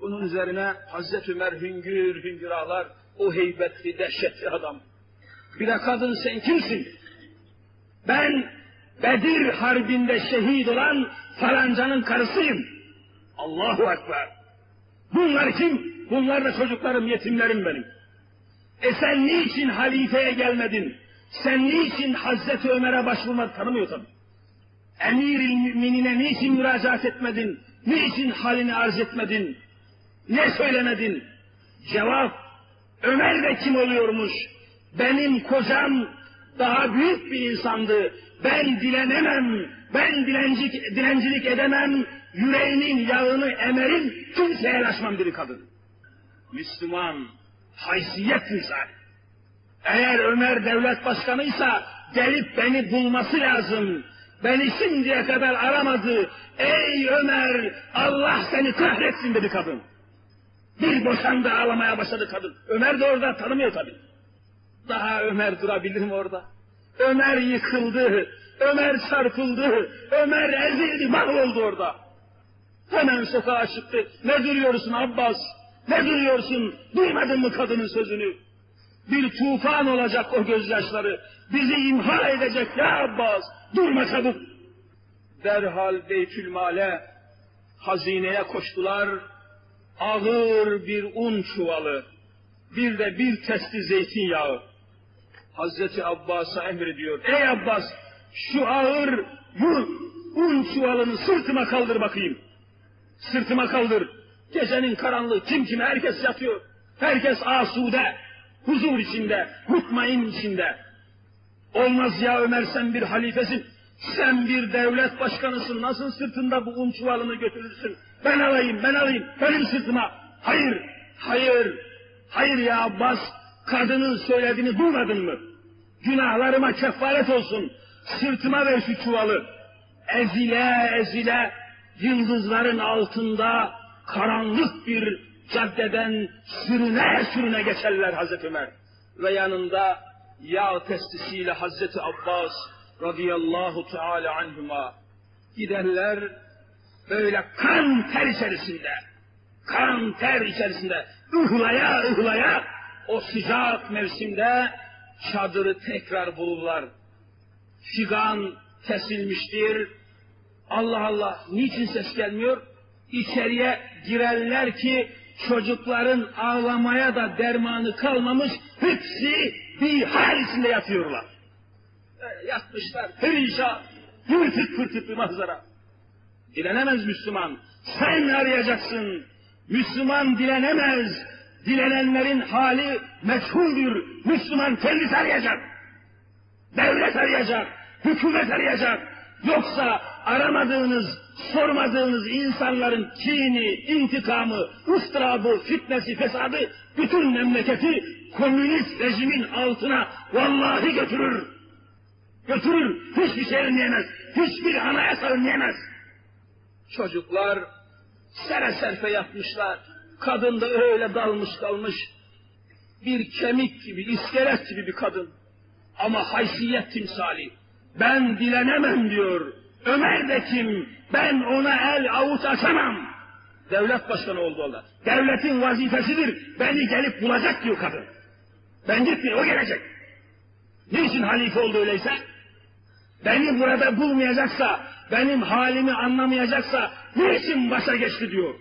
Bunun üzerine Hazreti Ömer hüngür hüngür ağlar. O heybetli, dehşetli adam. Bir de kadın sen kimsin? Ben Bedir Harbi'nde şehit olan falancanın karısıyım. Allahu Ekber. Bunlar kim? Bunlar da çocuklarım, yetimlerim benim. E sen niçin halifeye gelmedin? Sen niçin Hazreti Ömer'e başvurmadın? Tanımıyor tabii. Emir-i müminine niçin müracaat etmedin? Niçin halini arz etmedin? Ne söylemedin? Cevap, Ömer de kim oluyormuş? Benim kocam daha büyük bir insandı. Ben dilenemem, ben dilenci, dilencilik edemem, yüreğinin yağını emerim, kimseye yanaşmam dedi kadın. Müslüman, haysiyet misal. Eğer Ömer devlet başkanıysa gelip beni bulması lazım. Beni şimdiye kadar aramadı. Ey Ömer, Allah seni kahretsin dedi kadın. Bir boşandı ağlamaya başladı kadın. Ömer de orada tanımıyor tabii. Daha Ömer durabilir mi orada? Ömer yıkıldı, Ömer çarpıldı, Ömer ezildi, mahvoldu orada. Hemen sokağa çıktı. Ne duruyorsun Abbas? Ne duruyorsun? Duymadın mı kadının sözünü? Bir tufan olacak o gözyaşları. Bizi imha edecek ya Abbas. Durma çabuk. Derhal Beytülmale hazineye koştular. Ağır bir un çuvalı, bir de bir testi zeytinyağı. Hazreti Abbas'a emrediyor. Ey Abbas şu ağır bu un çuvalını sırtıma kaldır bakayım. Sırtıma kaldır. Gecenin karanlığı kim kime herkes yatıyor. Herkes asude, huzur içinde, mutmain içinde. Olmaz ya Ömer sen bir halifesin. Sen bir devlet başkanısın. Nasıl sırtında bu un çuvalını götürürsün? Ben alayım, ben alayım. Benim sırtıma. Hayır, hayır, hayır ya Abbas. Kadının söylediğini duymadın mı? Günahlarıma kefaret olsun. Sırtıma ver şu çuvalı. Ezile ezile yıldızların altında karanlık bir caddeden sürüne sürüne geçerler Hazreti Ömer. Ve yanında yağ testisiyle Hazreti Abbas radıyallahu teala anhuma giderler böyle kan ter içerisinde, kan ter içerisinde ıhlaya ıhlaya o sıcak mevsimde çadırı tekrar bulurlar. Figan kesilmiştir. Allah Allah niçin ses gelmiyor? İçeriye girerler ki çocukların ağlamaya da dermanı kalmamış hepsi bir hal içinde yatıyorlar. Öyle yatmışlar perişan, yırtık pırtık bir manzara. Dilenemez Müslüman. Sen arayacaksın. Müslüman dilenemez. Dilenenlerin hali meçhuldür. Müslüman kendisi arayacak. Devlet arayacak. Hükümet arayacak. Yoksa aramadığınız, sormadığınız insanların kini, intikamı, ıstırabı, fitnesi, fesadı bütün memleketi komünist rejimin altına vallahi götürür. Götürür. Hiçbir şey önleyemez. Hiçbir anayasa önleyemez. Çocuklar sere serfe yatmışlar. Kadın da öyle dalmış kalmış. Bir kemik gibi, iskelet gibi bir kadın. Ama haysiyet timsali. Ben dilenemem diyor. Ömer de kim? Ben ona el avuç açamam. Devlet başkanı oldu onlar. Devletin vazifesidir. Beni gelip bulacak diyor kadın. Ben gitmiyorum, o gelecek. Niçin halife oldu öyleyse? Beni burada bulmayacaksa, benim halimi anlamayacaksa niçin başa geçti diyor.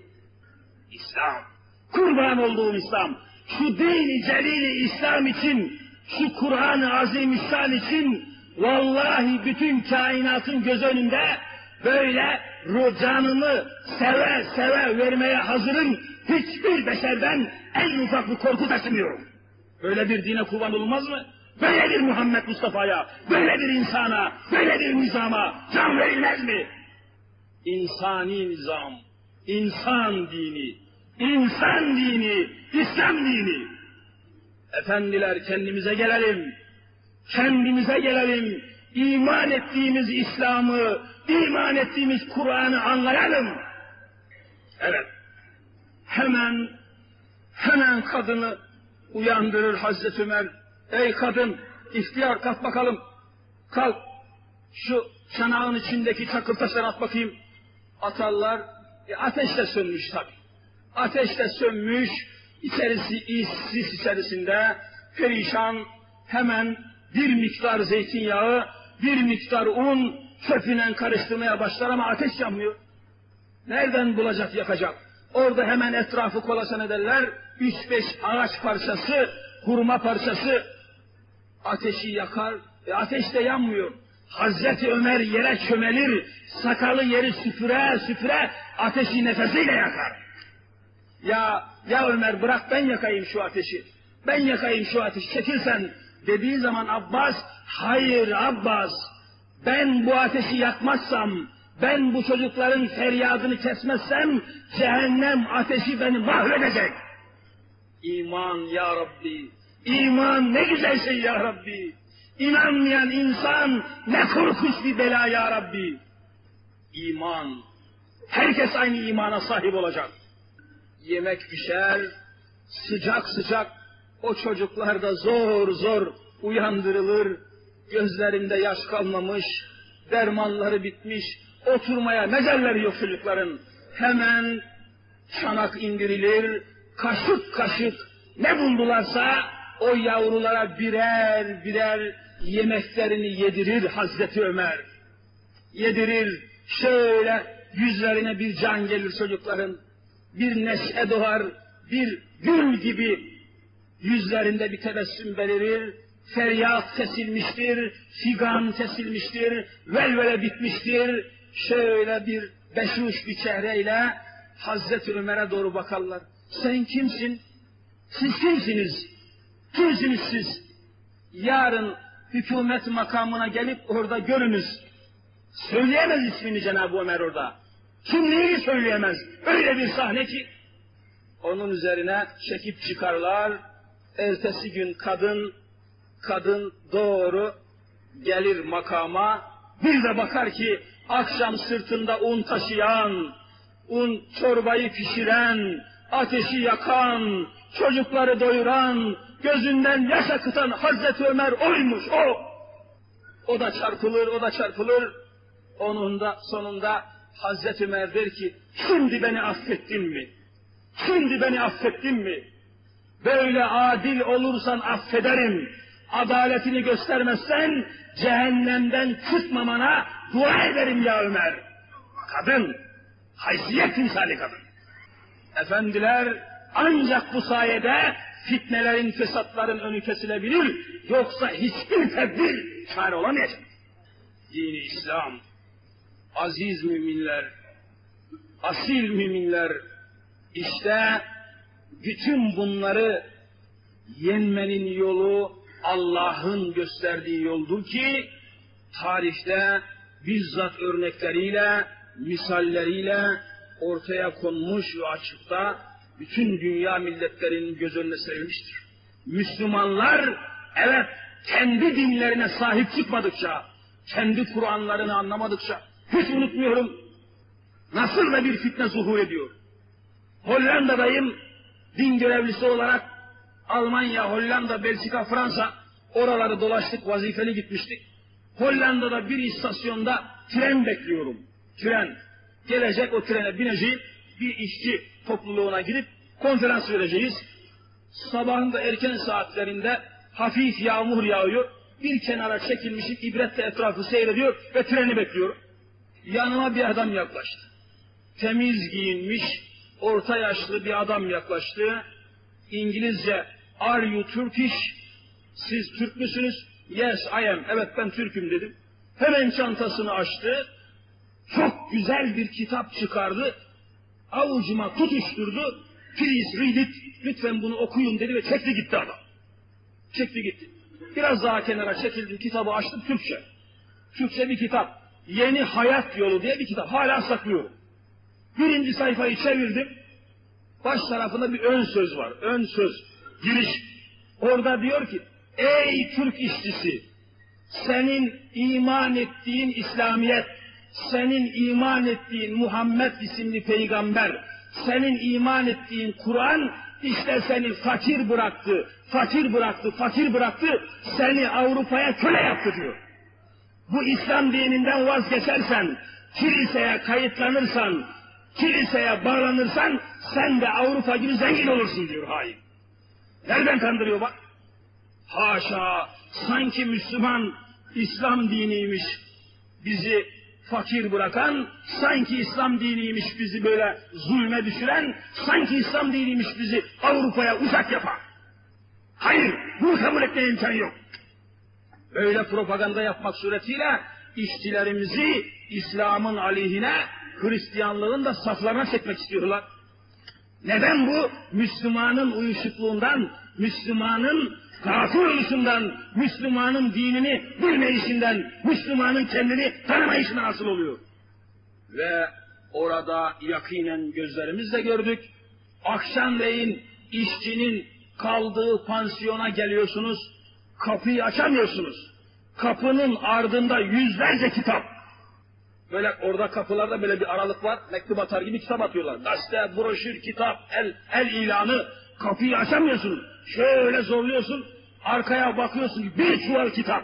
İslam. Kurban olduğum İslam. Şu dini celili İslam için, şu Kur'an-ı Azimüşşan için vallahi bütün kainatın göz önünde böyle canımı seve seve vermeye hazırım. Hiçbir beşerden en ufak bir korku taşımıyorum. Böyle bir dine kurban olunmaz mı? Böyle bir Muhammed Mustafa'ya, böyle bir insana, böyle bir nizama can verilmez mi? İnsani nizam, insan dini, insan dini, İslam dini. Efendiler kendimize gelelim, kendimize gelelim, iman ettiğimiz İslam'ı, iman ettiğimiz Kur'an'ı anlayalım. Evet, hemen, hemen kadını uyandırır Hazreti Ömer. Ey kadın, ihtiyar kalk bakalım. Kalk. Şu çanağın içindeki çakıl taşları at bakayım. Atarlar. E, ateş de sönmüş tabi. Ateş de sönmüş. İçerisi işsiz içerisinde perişan hemen bir miktar zeytinyağı, bir miktar un çöpüyle karıştırmaya başlar ama ateş yanmıyor. Nereden bulacak yakacak? Orada hemen etrafı kolasan ederler. Üç beş ağaç parçası, hurma parçası ateşi yakar. E ateş de yanmıyor. Hazreti Ömer yere çömelir, sakalı yeri süpüre süpüre ateşi nefesiyle yakar. Ya, ya Ömer bırak ben yakayım şu ateşi. Ben yakayım şu ateşi. Çekil sen. Dediği zaman Abbas, hayır Abbas, ben bu ateşi yakmazsam, ben bu çocukların feryadını kesmezsem, cehennem ateşi beni mahvedecek. İman ya Rabbi, iman ne güzel şey ya Rabbi. İnanmayan insan ne korkunç bir bela ya Rabbi. İman, herkes aynı imana sahip olacak. Yemek pişer, sıcak sıcak. O çocuklar da zor zor uyandırılır, gözlerinde yaş kalmamış, dermanları bitmiş, oturmaya mecelleri yok çocukların. Hemen çanak indirilir, kaşık kaşık ne buldularsa o yavrulara birer birer yemeklerini yedirir Hazreti Ömer. Yedirir, şöyle yüzlerine bir can gelir çocukların, bir neşe doğar, bir gül gibi yüzlerinde bir tebessüm belirir, feryat kesilmiştir, figan kesilmiştir, velvele bitmiştir, şöyle bir beşuş bir çehreyle Hazreti Ömer'e doğru bakarlar. Sen kimsin? Siz kimsiniz? Kimsiniz siz? Yarın hükümet makamına gelip orada görünüz. Söyleyemez ismini Cenab-ı Ömer orada. Kimliğini söyleyemez. Öyle bir sahne ki. Onun üzerine çekip çıkarlar. Ertesi gün kadın, kadın doğru gelir makama. Bir de bakar ki akşam sırtında un taşıyan, un çorbayı pişiren, ateşi yakan, çocukları doyuran, gözünden yaş akıtan Hazreti Ömer oymuş o. O da çarpılır, o da çarpılır. Onun da sonunda Hazreti Ömer der ki, şimdi beni affettin mi? Şimdi beni affettin mi? Böyle adil olursan affederim. Adaletini göstermezsen cehennemden çıkmamana dua ederim ya Ömer. Kadın, haysiyet timsali kadın. Efendiler ancak bu sayede fitnelerin, fesatların önü kesilebilir. Yoksa hiçbir tedbir çare olamayacak. Dini İslam, aziz müminler, asil müminler, işte bütün bunları yenmenin yolu Allah'ın gösterdiği yoldur ki tarihte bizzat örnekleriyle, misalleriyle ortaya konmuş ve açıkta bütün dünya milletlerinin göz önüne serilmiştir. Müslümanlar evet kendi dinlerine sahip çıkmadıkça, kendi Kur'anlarını anlamadıkça hiç unutmuyorum nasıl da bir fitne zuhur ediyor. Hollanda'dayım din görevlisi olarak Almanya, Hollanda, Belçika, Fransa oraları dolaştık, vazifeli gitmiştik. Hollanda'da bir istasyonda tren bekliyorum. Tren. Gelecek o trene bineceğim. Bir işçi topluluğuna gidip konferans vereceğiz. Sabahın da erken saatlerinde hafif yağmur yağıyor. Bir kenara çekilmişim, ibretle etrafı seyrediyor ve treni bekliyorum. Yanıma bir adam yaklaştı. Temiz giyinmiş, orta yaşlı bir adam yaklaştı. İngilizce, are you Turkish? Siz Türk müsünüz? Yes, I am. Evet, ben Türk'üm dedim. Hemen çantasını açtı. Çok güzel bir kitap çıkardı. Avucuma tutuşturdu. Please read it. Lütfen bunu okuyun dedi ve çekti gitti adam. Çekti gitti. Biraz daha kenara çekildim, kitabı açtım Türkçe. Türkçe bir kitap. Yeni Hayat Yolu diye bir kitap. Hala saklıyorum. Birinci sayfayı çevirdim. Baş tarafında bir ön söz var. Ön söz. Giriş. Orada diyor ki, ey Türk işçisi, senin iman ettiğin İslamiyet, senin iman ettiğin Muhammed isimli peygamber, senin iman ettiğin Kur'an, işte seni fakir bıraktı, fakir bıraktı, fakir bıraktı, seni Avrupa'ya köle yaptı diyor. Bu İslam dininden vazgeçersen, kiliseye kayıtlanırsan, kiliseye bağlanırsan, sen de Avrupa gibi zengin olursun diyor hain. Nereden kandırıyor bak? Haşa, sanki Müslüman İslam diniymiş bizi fakir bırakan, sanki İslam diniymiş bizi böyle zulme düşüren, sanki İslam diniymiş bizi Avrupa'ya uzak yapan. Hayır, bunu kabul etmeye imkan yok. Böyle propaganda yapmak suretiyle işçilerimizi İslam'ın aleyhine Hristiyanlığın da saflarına çekmek istiyorlar. Neden bu? Müslümanın uyuşukluğundan, Müslümanın gafil oluşundan, Müslümanın dinini bilmeyişinden, Müslümanın kendini tanımayışından asıl oluyor. Ve orada yakinen gözlerimizle gördük. Akşamleyin işçinin kaldığı pansiyona geliyorsunuz, kapıyı açamıyorsunuz. Kapının ardında yüzlerce kitap. Böyle orada kapılarda böyle bir aralık var, mektup atar gibi kitap atıyorlar. Gazete, broşür, kitap, el, el ilanı, kapıyı açamıyorsun. Şöyle zorluyorsun, arkaya bakıyorsun bir çuval kitap.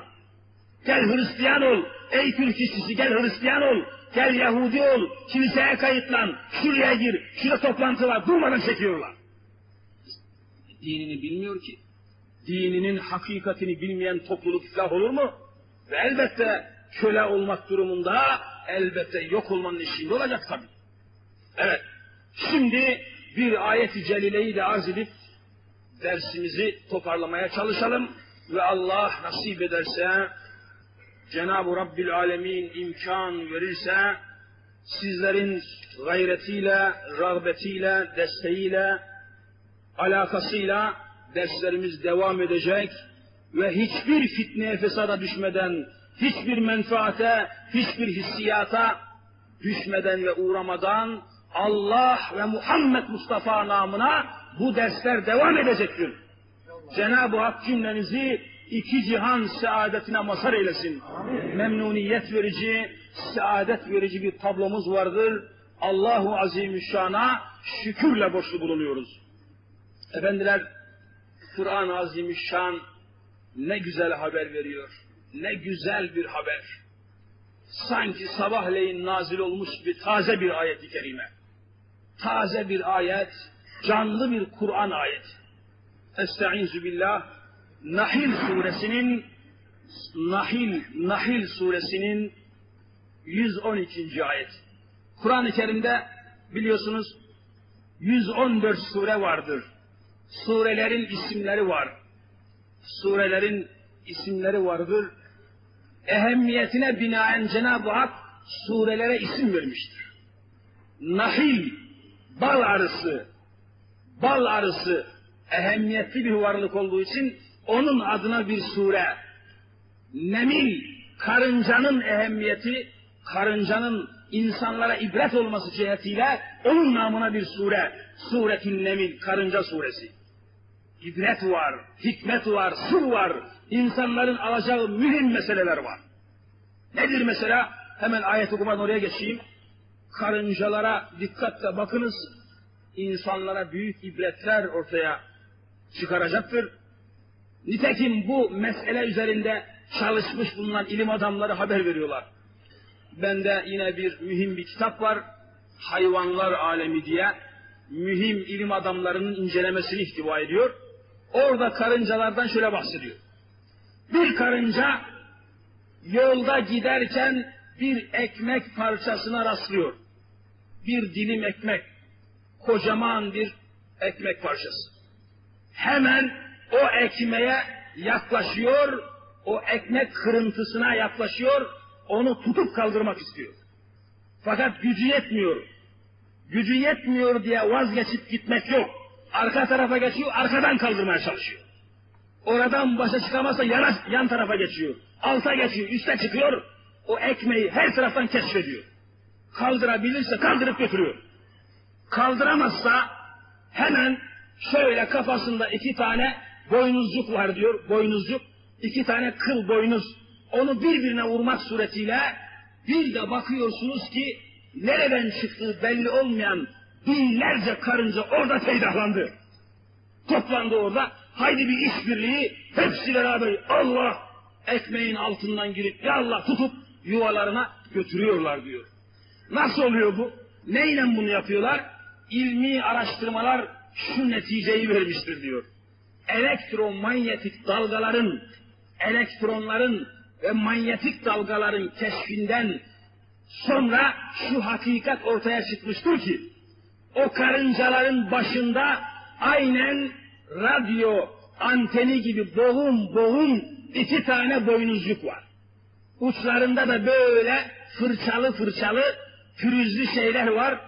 Gel Hristiyan ol, ey Türk işçisi gel Hristiyan ol, gel Yahudi ol, kiliseye kayıtlan, şuraya gir, şurada toplantı var, durmadan çekiyorlar. Dinini bilmiyor ki. Dininin hakikatini bilmeyen topluluk iflah olur mu? Ve elbette köle olmak durumunda elbette yok olmanın eşiğinde olacak tabi. Evet, şimdi bir ayet-i celileyi de arz edip dersimizi toparlamaya çalışalım ve Allah nasip ederse Cenab-ı Rabbil Alemin imkan verirse sizlerin gayretiyle, rağbetiyle, desteğiyle, alakasıyla derslerimiz devam edecek ve hiçbir fitneye fesada düşmeden, hiçbir menfaate, hiçbir hissiyata düşmeden ve uğramadan Allah ve Muhammed Mustafa namına bu dersler devam edecektir. Cenab-ı Hak cümlenizi iki cihan saadetine mazhar eylesin. Amin. Memnuniyet verici, saadet verici bir tablomuz vardır. Allahu Azimüşşan'a şükürle borçlu bulunuyoruz. Efendiler, Kur'an-ı Azimüşşan ne güzel haber veriyor. Ne güzel bir haber. Sanki sabahleyin nazil olmuş bir taze bir ayet-i kerime. Taze bir ayet, canlı bir Kur'an ayeti. Estaizu billah, Nahil suresinin Nahil, Nahil suresinin 112. ayet. Kur'an-ı Kerim'de biliyorsunuz 114 sure vardır. Surelerin isimleri var. Surelerin isimleri vardır. Ehemmiyetine binaen Cenab-ı Hak surelere isim vermiştir. Nahil, bal arısı, bal arısı ehemmiyetli bir varlık olduğu için onun adına bir sure. Nemil, karıncanın ehemmiyeti, karıncanın insanlara ibret olması cihetiyle onun namına bir sure. Suretün Nemil, karınca suresi. İbret var, hikmet var, sır var, insanların alacağı mühim meseleler var. Nedir mesela? Hemen ayet okumadan oraya geçeyim. Karıncalara dikkatle bakınız, insanlara büyük ibretler ortaya çıkaracaktır. Nitekim bu mesele üzerinde çalışmış bulunan ilim adamları haber veriyorlar. Bende yine bir mühim bir kitap var. Hayvanlar Alemi diye mühim ilim adamlarının incelemesini ihtiva ediyor. Orada karıncalardan şöyle bahsediyor. Bir karınca yolda giderken bir ekmek parçasına rastlıyor. Bir dilim ekmek. Kocaman bir ekmek parçası. Hemen o ekmeğe yaklaşıyor, o ekmek kırıntısına yaklaşıyor, onu tutup kaldırmak istiyor. Fakat gücü yetmiyor. Gücü yetmiyor diye vazgeçip gitmek yok. Arka tarafa geçiyor, arkadan kaldırmaya çalışıyor. Oradan başa çıkamazsa yana, yan tarafa geçiyor. Alta geçiyor, üste çıkıyor. O ekmeği her taraftan keşfediyor. Kaldırabilirse kaldırıp götürüyor. Kaldıramazsa hemen şöyle kafasında iki tane boynuzcuk var diyor, boynuzcuk. iki tane kıl boynuz. Onu birbirine vurmak suretiyle bir de bakıyorsunuz ki nereden çıktığı belli olmayan binlerce karınca orada peydahlandı. Toplandı orada. Haydi bir işbirliği hepsi beraber Allah ekmeğin altından girip ya Allah tutup yuvalarına götürüyorlar diyor. Nasıl oluyor bu? Neyle bunu yapıyorlar? İlmi araştırmalar şu neticeyi vermiştir diyor. Elektromanyetik dalgaların, elektronların ve manyetik dalgaların keşfinden sonra şu hakikat ortaya çıkmıştır ki o karıncaların başında aynen radyo anteni gibi boğum boğum iki tane boynuzluk var. Uçlarında da böyle fırçalı fırçalı pürüzlü şeyler var.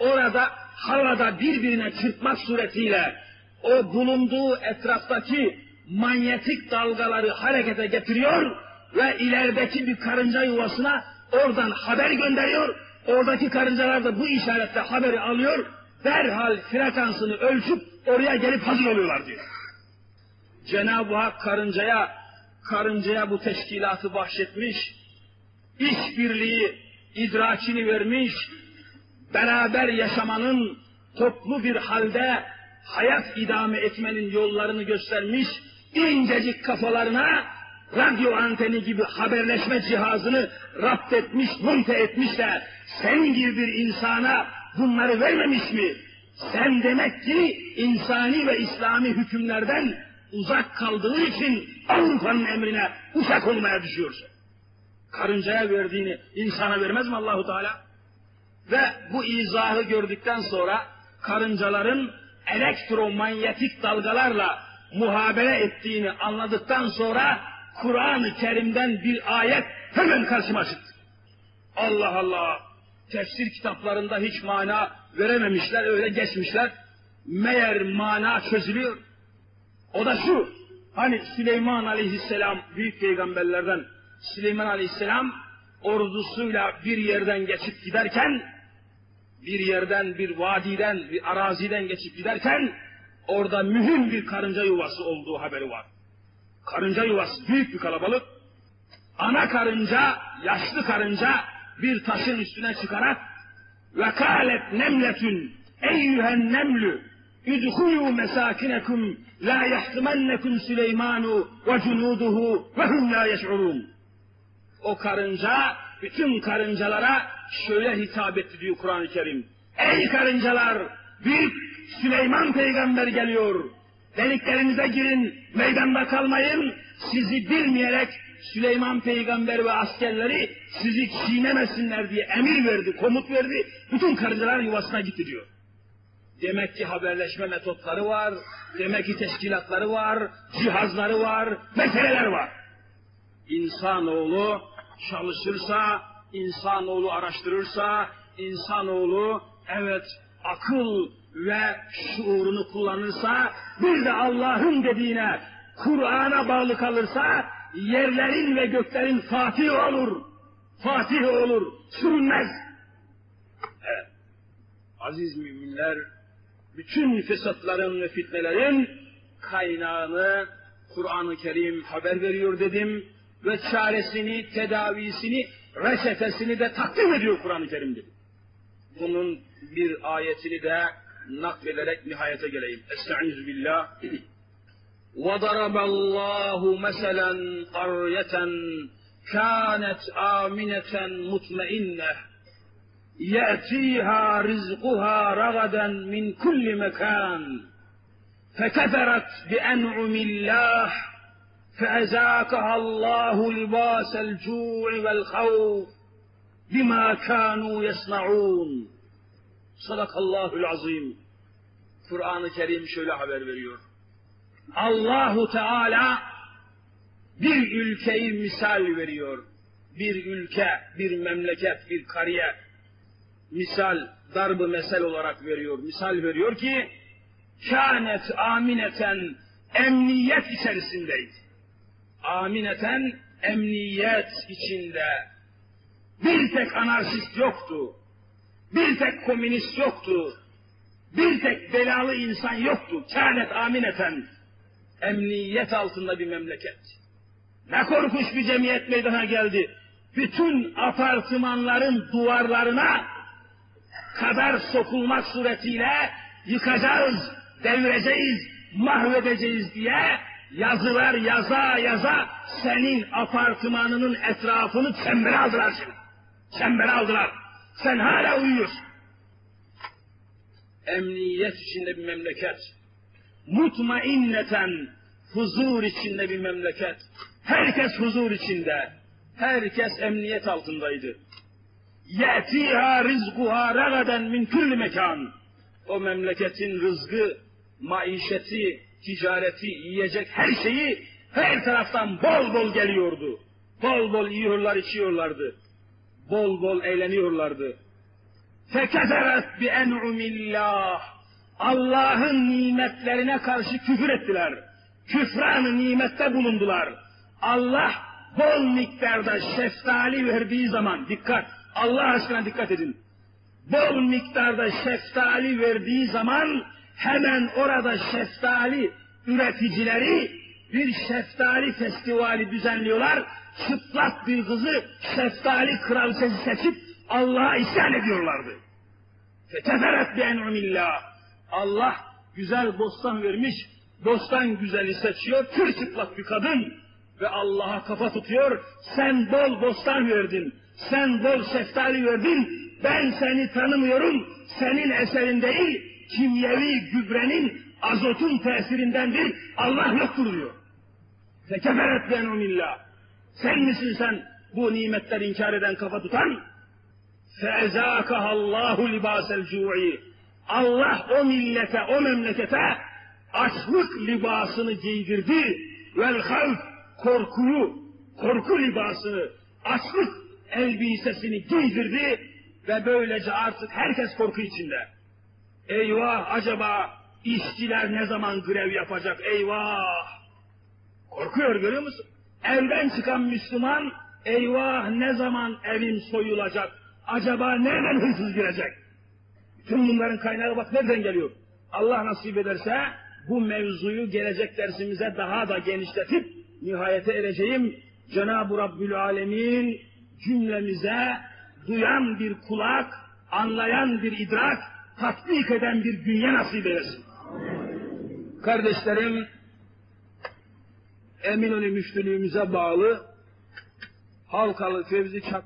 Orada havada birbirine çırpmak suretiyle o bulunduğu etraftaki manyetik dalgaları harekete getiriyor ve ilerideki bir karınca yuvasına oradan haber gönderiyor. Oradaki karıncalar da bu işaretle haberi alıyor. Derhal frekansını ölçüp oraya gelip hazır oluyorlar diyor. Cenab-ı Hak karıncaya, karıncaya bu teşkilatı bahşetmiş, işbirliği idrakini vermiş, beraber yaşamanın toplu bir halde hayat idame etmenin yollarını göstermiş, incecik kafalarına radyo anteni gibi haberleşme cihazını rapt etmiş, monte etmiş de sen gibi bir insana bunları vermemiş mi? Sen demek ki insani ve İslami hükümlerden uzak kaldığı için Avrupa'nın emrine uzak olmaya düşüyorsun. Karıncaya verdiğini insana vermez mi Allahu Teala? Ve bu izahı gördükten sonra karıncaların elektromanyetik dalgalarla muhabere ettiğini anladıktan sonra Kur'an-ı Kerim'den bir ayet hemen karşıma çıktı. Allah Allah! Tefsir kitaplarında hiç mana verememişler, öyle geçmişler. Meğer mana çözülüyor. O da şu, hani Süleyman Aleyhisselam büyük peygamberlerden Süleyman Aleyhisselam ordusuyla bir yerden geçip giderken bir yerden, bir vadiden, bir araziden geçip giderken orada mühim bir karınca yuvası olduğu haberi var. Karınca yuvası büyük bir kalabalık. Ana karınca, yaşlı karınca bir taşın üstüne çıkarak ve kâlet nemletün eyyühen nemlü idhulû mesâkinekum la yahtimennekum Süleymanu ve cunuduhu ve hum la yeş'urûn. O karınca bütün karıncalara şöyle hitap etti diyor Kur'an-ı Kerim. Ey karıncalar! Büyük Süleyman peygamber geliyor. Deliklerinize girin, meydanda kalmayın. Sizi bilmeyerek Süleyman peygamber ve askerleri sizi çiğnemesinler diye emir verdi, komut verdi. Bütün karıncalar yuvasına gitti diyor. Demek ki haberleşme metotları var, demek ki teşkilatları var, cihazları var, meseleler var. İnsanoğlu çalışırsa, insanoğlu araştırırsa, insanoğlu evet akıl ve şuurunu kullanırsa, bir de Allah'ın dediğine, Kur'an'a bağlı kalırsa, yerlerin ve göklerin fatihi olur. Fatihi olur, sürünmez. Evet. Aziz müminler, bütün fesatların ve fitnelerin kaynağını Kur'an-ı Kerim haber veriyor dedim ve çaresini, tedavisini, reçetesini de takdim ediyor Kur'an-ı Kerim dedim. Bunun bir ayetini de naklederek nihayete geleyim. Estaizu billah. وضرب الله مثلا قرية كانت آمنة مطمئنة يأتيها رزقها رغدا من كل مكان فكفرت بأنعم الله فأذاقها الله لباس الجوع والخوف بما كانوا يصنعون Sadakallahül azim. Kur'an-ı Kerim şöyle haber veriyor. Allahu Teala bir ülkeyi misal veriyor. Bir ülke, bir memleket, bir kariye misal, darbı mesel olarak veriyor. Misal veriyor ki kânet amineten emniyet içerisindeydi. Amineten emniyet içinde. Bir tek anarşist yoktu. Bir tek komünist yoktu. Bir tek belalı insan yoktu. Kânet amineten emniyet altında bir memleket. Ne korkunç bir cemiyet meydana geldi. Bütün apartmanların duvarlarına kadar sokulmak suretiyle yıkacağız, devireceğiz, mahvedeceğiz diye yazılar yaza yaza senin apartmanının etrafını çembere aldılar şimdi. Çembere aldılar. Sen hala uyuyorsun. Emniyet içinde bir memleket mutmainneten huzur içinde bir memleket. Herkes huzur içinde. Herkes emniyet altındaydı. Yetiha rizquha ragaden min kulli mekan. O memleketin rızkı, maişeti, ticareti, yiyecek her şeyi her taraftan bol bol geliyordu. Bol bol yiyorlar, içiyorlardı. Bol bol eğleniyorlardı. Fekeferet bi en'umillah Allah'ın nimetlerine karşı küfür ettiler. Küfran nimette bulundular. Allah bol miktarda şeftali verdiği zaman, dikkat, Allah aşkına dikkat edin. Bol miktarda şeftali verdiği zaman hemen orada şeftali üreticileri bir şeftali festivali düzenliyorlar. Çıplak bir kızı şeftali kraliçesi seçip Allah'a isyan ediyorlardı. Feteferet bi en'umillah. Allah güzel bostan vermiş, bostan güzeli seçiyor, tür çıplak bir kadın ve Allah'a kafa tutuyor. Sen bol bostan verdin, sen bol şeftali verdin, ben seni tanımıyorum, senin eserin değil, kimyevi gübrenin, azotun tesirindendir, Allah yoktur diyor. Fekeferet bi en'umillah. Sen misin sen bu nimetleri inkar eden kafa tutan? فَاَزَاكَهَا اللّٰهُ لِبَاسَ الْجُوعِ Allah o millete, o memlekete açlık libasını giydirdi. Vel havf, korkuyu, korku libasını, açlık elbisesini giydirdi ve böylece artık herkes korku içinde. Eyvah acaba işçiler ne zaman grev yapacak eyvah. Korkuyor görüyor musun? Evden çıkan Müslüman eyvah ne zaman evim soyulacak? Acaba nereden hırsız girecek? Tüm bunların kaynağı bak nereden geliyor? Allah nasip ederse bu mevzuyu gelecek dersimize daha da genişletip nihayete ereceğim. Cenab-ı Rabbül Alemin cümlemize duyan bir kulak, anlayan bir idrak, tatbik eden bir dünya nasip eylesin. Kardeşlerim, Eminönü müftülüğümüze bağlı Halkalı Fevzi Çak